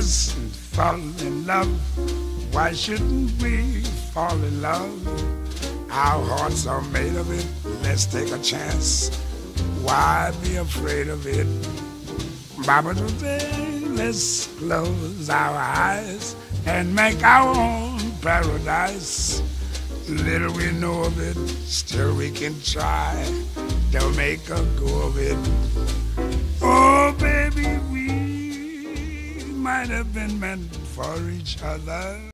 and fall in love. Why shouldn't we fall in love? Our hearts are made of it. Let's take a chance. Why be afraid of it? Baba today, let's close our eyes and make our own paradise. Little we know of it, still we can try to make a go of it. Might have been meant for each other.